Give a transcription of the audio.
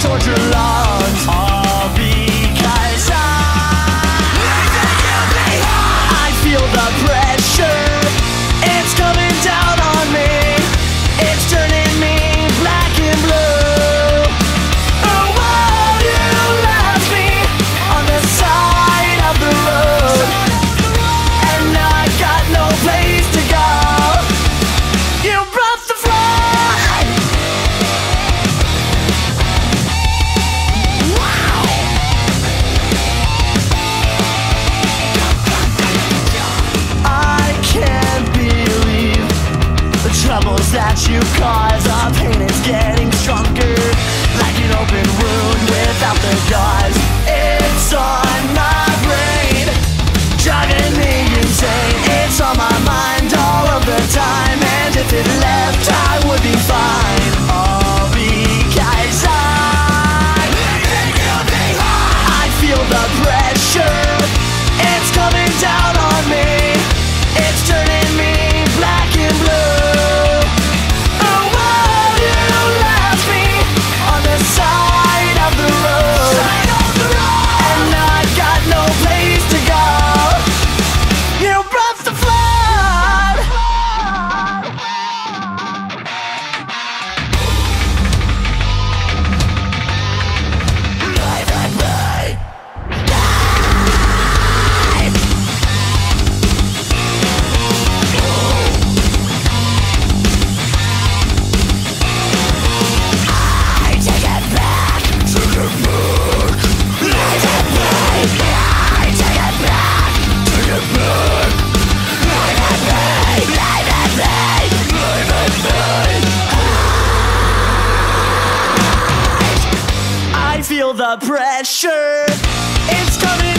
torture troubles that you cause. Our pain is getting stronger Like an open wound without the gauze feel the pressure. It's coming.